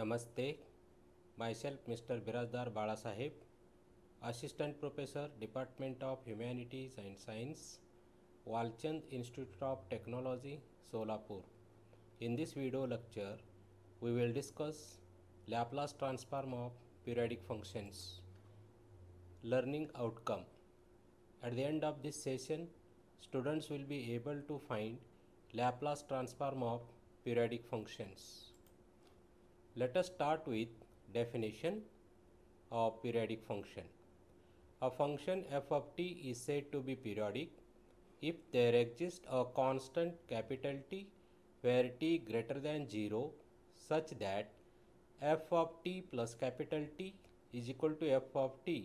Namaste. Myself Mr. Birajdar Balasaheb, Assistant Professor, Department of Humanities and Science, Walchand Institute of Technology, Solapur. In this video lecture, we will discuss Laplace transform of periodic functions. Learning outcome. At the end of this session, students will be able to find Laplace transform of periodic functions. Let us start with definition of periodic function. A function f of t is said to be periodic if there exists a constant capital T where t greater than 0 such that f of t plus capital T is equal to f of t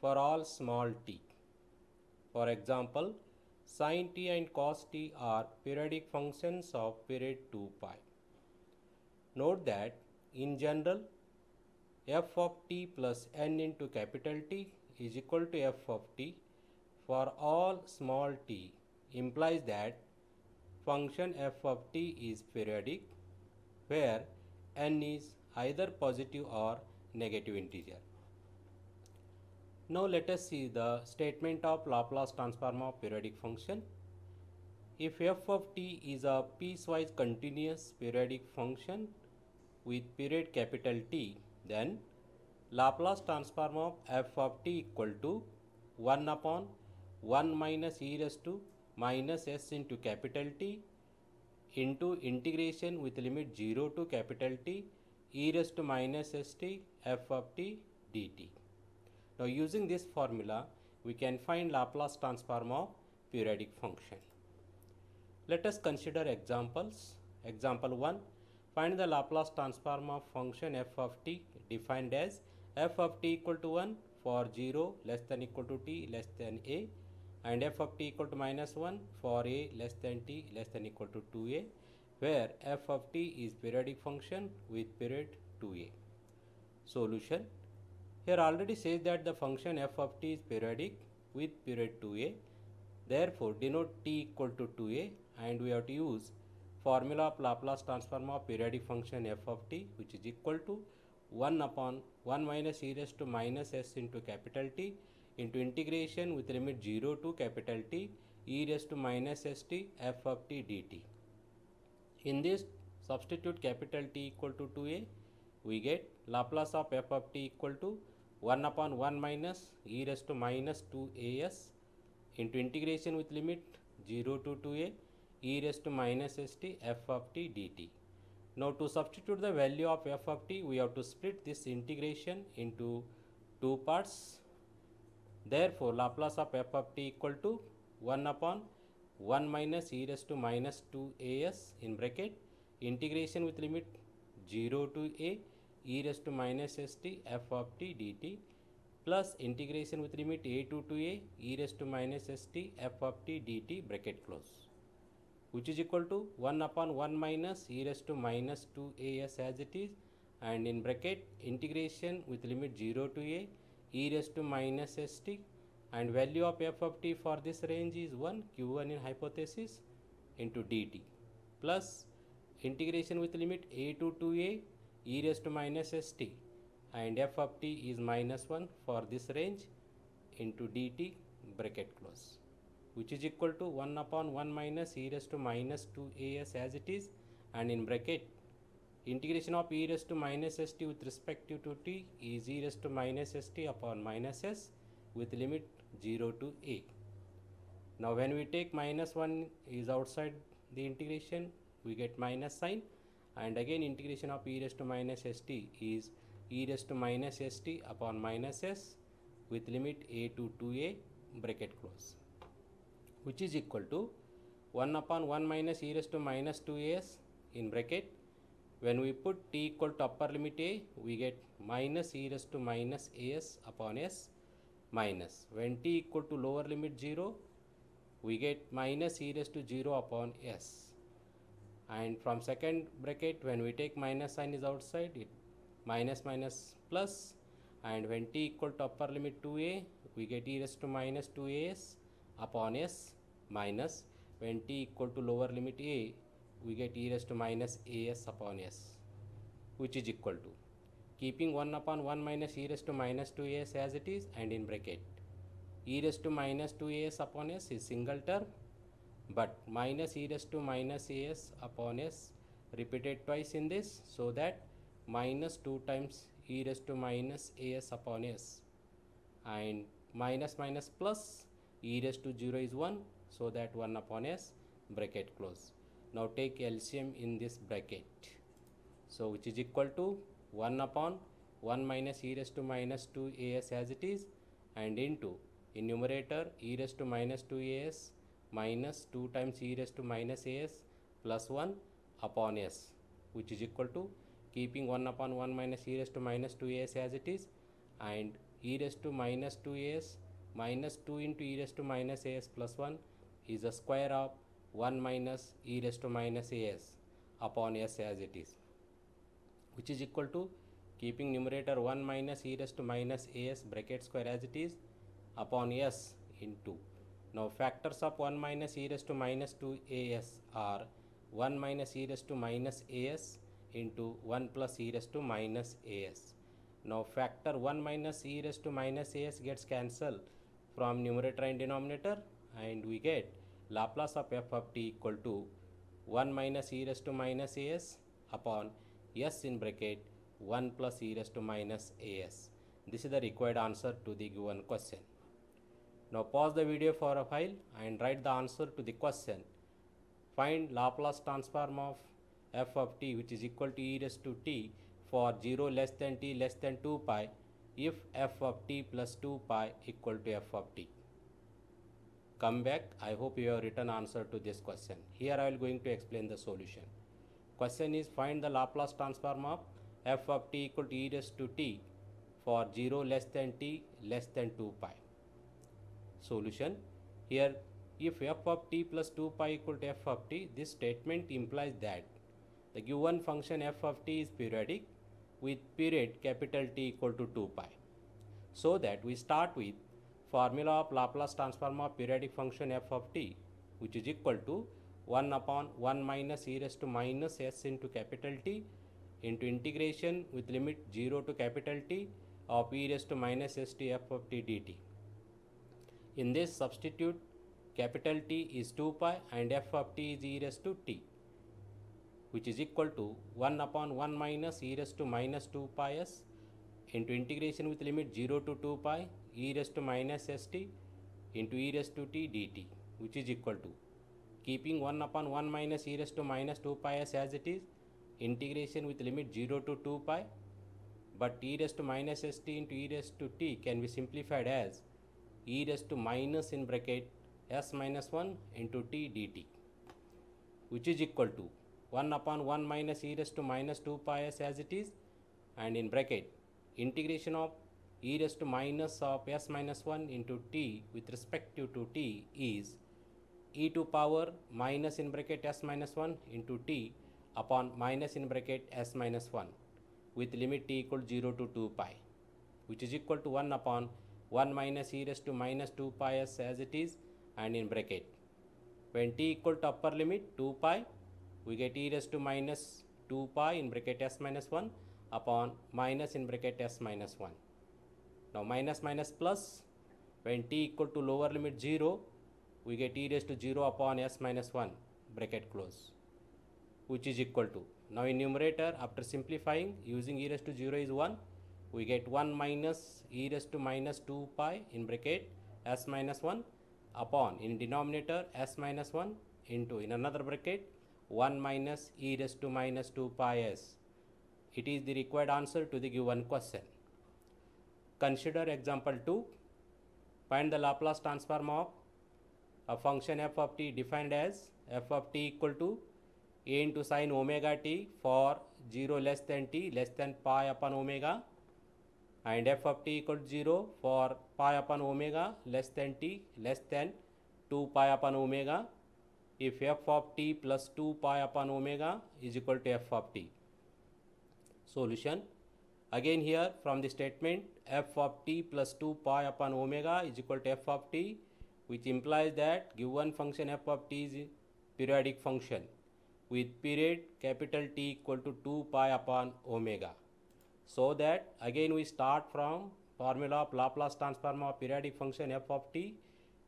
for all small t. For example, sin t and cos t are periodic functions of period 2 pi. Note that in general f of t plus n into capital T is equal to f of t for all small t implies that function f of t is periodic where n is either positive or negative integer. Now let us see the statement of Laplace transform of periodic function. If f of t is a piecewise continuous periodic function with period capital T, then Laplace transform of f of t equal to 1 upon 1 minus e raised to minus s into capital T into integration with limit 0 to capital T e raised to minus st f of t dt. Now using this formula we can find Laplace transform of periodic function. Let us consider examples. Example 1 find the Laplace transform of function f of t defined as f of t equal to 1 for 0 less than equal to t less than a and f of t equal to minus 1 for a less than t less than equal to 2a where f of t is periodic function with period 2a. Solution here already says that the function f of t is periodic with period 2a therefore denote t equal to 2a and we have to use formula of Laplace transform of periodic function f of t which is equal to 1 upon 1 minus e raised to minus s into capital T into integration with limit 0 to capital T e raised to minus st f of t dt. In this substitute capital T equal to 2a we get Laplace of f of t equal to 1 upon 1 minus e raised to minus 2as into integration with limit 0 to 2a e raised to minus st f of t dt. Now to substitute the value of f of t we have to split this integration into two parts. Therefore Laplace of f of t equal to 1 upon 1 minus e raised to minus 2as in bracket integration with limit 0 to a e raised to minus st f of t dt plus integration with limit a to 2a e raised to minus st f of t dt bracket close which is equal to 1 upon 1 minus e raised to minus 2as as it is and in bracket integration with limit 0 to a e raised to minus st and value of f of t for this range is 1 q1 in hypothesis into dt plus integration with limit a to 2a e raised to minus st and f of t is minus 1 for this range into dt bracket close which is equal to 1 upon 1 minus e raised to minus 2as as it is and in bracket integration of e raised to minus st with respect to t is e raised to minus st upon minus s with limit 0 to a. Now when we take minus 1 is outside the integration we get minus sign and again integration of e raised to minus st is e raised to minus st upon minus s with limit a to 2a bracket close which is equal to 1 upon 1 minus e raised to minus 2as in bracket. When we put t equal to upper limit a we get minus e raised to minus as upon s minus. When t equal to lower limit 0 we get minus e raised to 0 upon s. And from second bracket when we take minus sign is outside it minus minus plus. And when t equal to upper limit 2a we get e raised to minus 2as upon s minus when t equal to lower limit a we get e raised to minus as upon s which is equal to keeping 1 upon 1 minus e raised to minus 2as as it is and in bracket. E raised to minus 2as upon s is single term but minus e raised to minus as upon s repeated twice in this so that minus 2 times e raised to minus as upon s and minus minus plus e raised to 0 is 1 so that 1 upon s bracket close. Now take LCM in this bracket. So which is equal to 1 upon 1 minus e raised to minus 2 as as it is and into in numerator e raised to minus 2 as minus 2 times e raised to minus as plus 1 upon s which is equal to keeping 1 upon 1 minus e raised to minus 2 as as it is and e raised to minus 2 as minus 2 into e raised to minus as plus 1 is the square of 1 minus e raised to minus as upon s as it is which is equal to keeping numerator 1 minus e raised to minus as bracket square as it is upon s into. Now factors of 1 minus e raised to minus 2 as are 1 minus e raised to minus as into 1 plus e raised to minus as now factor 1 minus e raised to minus as gets cancelled from numerator and denominator and we get Laplace of f of t equal to 1 minus e raised to minus as upon s in bracket 1 plus e raised to minus as. This is the required answer to the given question. Now pause the video for a while and write the answer to the question. Find Laplace transform of f of t which is equal to e raised to t for 0 less than t less than 2 pi if f of t plus 2 pi equal to f of t. Come back. I hope you have written answer to this question. Here I will going to explain the solution. Question is find the Laplace transform of f of t equal to e raised to t for 0 less than t less than 2 pi. Solution here if f of t plus 2 pi equal to f of t this statement implies that the given function f of t is periodic with period capital T equal to 2 pi. So that we start with formula of Laplace transform of periodic function f of t which is equal to 1 upon 1 minus e raised to minus s into capital T into integration with limit 0 to capital T of e raised to minus s t f of t dt. In this substitute capital T is 2 pi and f of t is e raised to t which is equal to 1 upon 1 minus e raised to minus 2 pi s into integration with limit 0 to 2 pi e raised to minus st into e raised to t dt which is equal to keeping 1 upon 1 minus e raised to minus 2 pi s as it is integration with limit 0 to 2 pi. But e raised to minus st into e raised to t can be simplified as e raised to minus in bracket s minus 1 into t dt which is equal to 1 upon 1 minus e raised to minus 2 pi s as it is. And in bracket integration of e raised to minus of s minus 1 into t with respect to, t is e to power minus in bracket s minus 1 into t upon minus in bracket s minus 1 with limit t equal 0 to 2 pi which is equal to 1 upon 1 minus e raised to minus 2 pi s as it is and in bracket when t equal to upper limit 2 pi we get e raised to minus 2 pi in bracket s minus 1 upon minus in bracket s minus 1. Now minus minus plus when t equal to lower limit 0 we get e raised to 0 upon s minus 1 bracket close which is equal to now in numerator after simplifying using e raised to 0 is 1 we get 1 minus e raised to minus 2 pi in bracket s minus 1 upon in denominator s minus 1 into in another bracket 1 minus e raised to minus 2 pi s. It is the required answer to the given question. Consider example 2. Find the Laplace transform of a function f of t defined as f of t equal to a into sine omega t for 0 less than t less than pi upon omega and f of t equal to 0 for pi upon omega less than t less than 2 pi upon omega if f of t plus 2 pi upon omega is equal to f of t. Solution again here from the statement f of t plus 2 pi upon omega is equal to f of t which implies that given function f of t is a periodic function with period capital T equal to 2 pi upon omega. So that again we start from formula of Laplace transform of periodic function f of t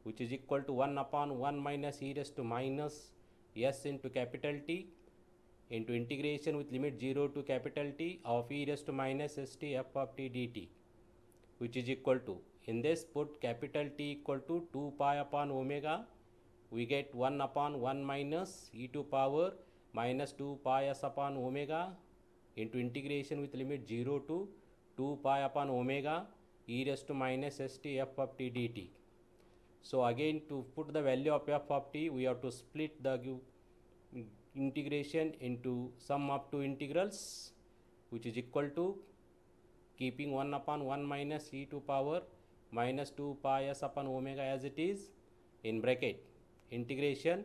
which is equal to 1 upon 1 minus e raised to minus s into capital T into integration with limit 0 to capital T of e raised to minus st f of t dt which is equal to in this put capital T equal to 2 pi upon omega we get 1 upon 1 minus e to power minus 2 pi s upon omega into integration with limit 0 to 2 pi upon omega e raised to minus st f of t dt. So again to put the value of f of t we have to split the integration into sum of two integrals which is equal to keeping 1 upon 1 minus e to power minus 2 pi s upon omega as it is in bracket integration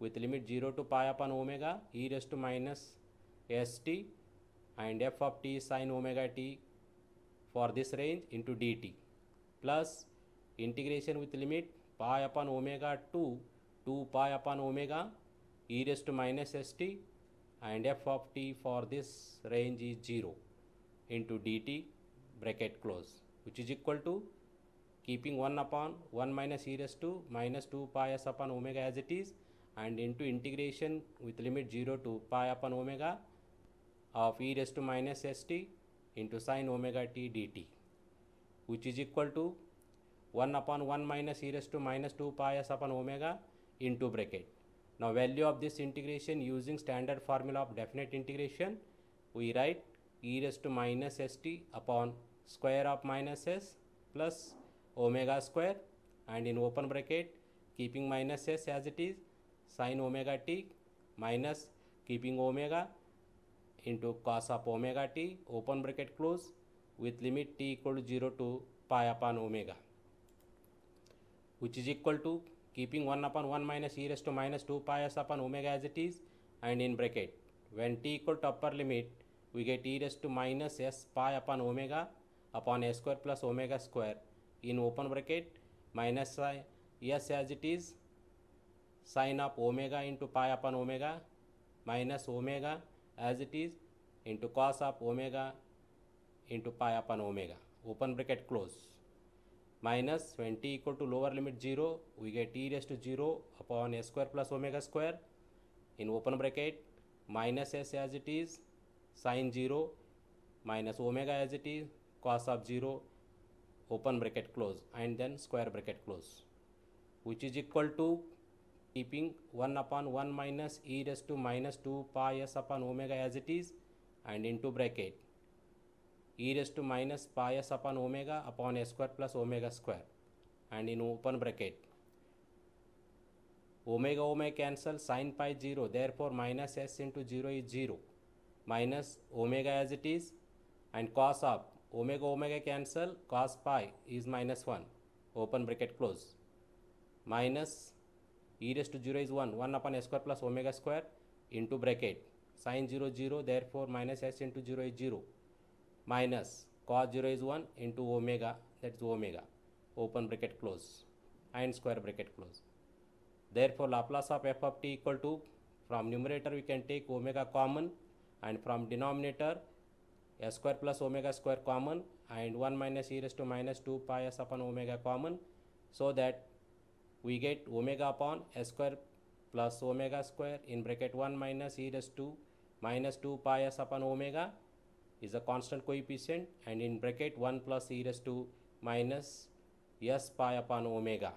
with limit 0 to pi upon omega e raised to minus st and f of t sine omega t for this range into dt plus integration with limit pi upon omega to 2 pi upon omega e raised to minus st and f of t for this range is 0 into dt bracket close which is equal to keeping 1 upon 1 minus e raised to minus 2 pi s upon omega as it is and into integration with limit 0 to pi upon omega of e raised to minus st into sine omega t dt which is equal to 1 upon 1 minus e raised to minus 2 pi s upon omega into bracket. Now value of this integration using standard formula of definite integration we write e raised to minus st upon square of minus s plus omega square and in open bracket keeping minus s as it is sine omega t minus keeping omega into cos of omega t open bracket close with limit t equal to 0 to pi upon omega which is equal to keeping 1 upon 1 minus e raised to minus 2 pi s upon omega as it is and in bracket when t equal to upper limit we get e raised to minus s pi upon omega upon s square plus omega square in open bracket minus i s as it is sine of omega into pi upon omega minus omega as it is into cos of omega into pi upon omega open bracket close minus when t equal to lower limit 0 we get e raised to 0 upon s square plus omega square in open bracket minus s as it is sine 0 minus omega as it is cos of 0 open bracket close and then square bracket close which is equal to keeping 1 upon 1 minus e raised to minus 2 pi s upon omega as it is and into bracket e e raised minus pi s Apa omega upon a square plus omega square and in open bracket omega omega cancel sine pi zero therefore minus s into zero is zero minus omega as it is and cos of omega omega cancel cos pi is minus one open bracket close minus e raised to zero is one one upon a square plus omega square into bracket sine zero zero therefore minus s into zero is zero minus cos 0 is 1 into omega that is omega open bracket close and square bracket close. Therefore laplace of f of t equal to from numerator we can take omega common and from denominator s square plus omega square common and 1 minus e raised to minus 2 pi s upon omega common so that we get omega upon s square plus omega square in bracket 1 minus e raised to minus 2 pi s upon omega is a constant coefficient and in bracket 1 plus e raised to minus s pi upon omega.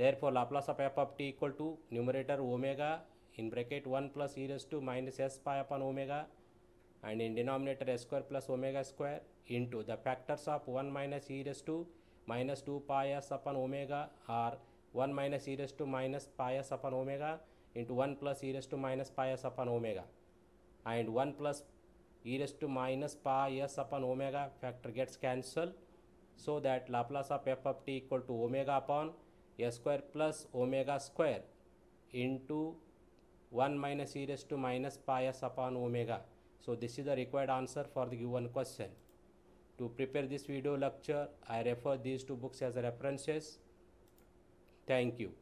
Therefore, Laplace of f of t equal to numerator omega in bracket 1 plus e raised to minus s pi upon omega and in denominator s square plus omega square into the factors of 1 minus e raised to minus 2 pi s upon omega or 1 minus e raised to minus pi s upon omega into 1 plus e raised to minus pi s upon omega and 1 plus e raised to minus pi s upon omega factor gets cancelled so that Laplace of f of t equal to omega upon s square plus omega square into 1 minus e raised to minus pi s upon omega. So this is the required answer for the given question. To prepare this video lecture, I refer these two books as references. Thank you.